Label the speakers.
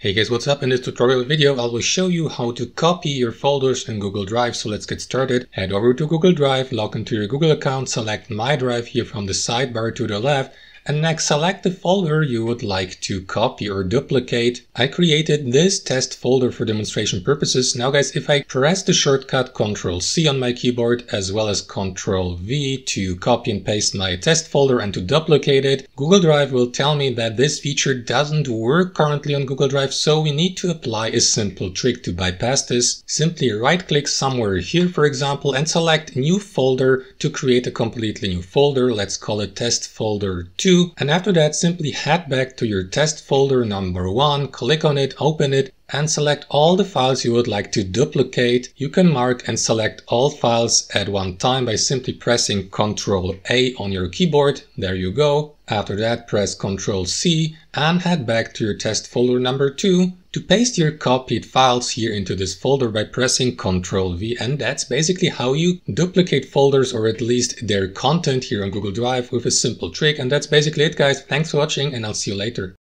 Speaker 1: Hey guys, what's up? In this tutorial video, I will show you how to copy your folders in Google Drive. So let's get started. Head over to Google Drive, log into your Google account, select My Drive here from the sidebar to the left, and next select the folder you would like to copy or duplicate. I created this test folder for demonstration purposes. Now guys, if I press the shortcut Ctrl C on my keyboard as well as Ctrl V to copy and paste my test folder and to duplicate it, Google Drive will tell me that this feature doesn't work currently on Google Drive, so we need to apply a simple trick to bypass this. Simply right click somewhere here, for example, and select new folder to create a completely new folder. Let's call it test folder 2 and after that simply head back to your test folder number one, click on it, open it and select all the files you would like to duplicate. You can mark and select all files at one time by simply pressing Ctrl A on your keyboard. There you go. After that, press Ctrl C and head back to your test folder number two to paste your copied files here into this folder by pressing Ctrl V. And that's basically how you duplicate folders or at least their content here on Google Drive with a simple trick. And that's basically it guys. Thanks for watching and I'll see you later.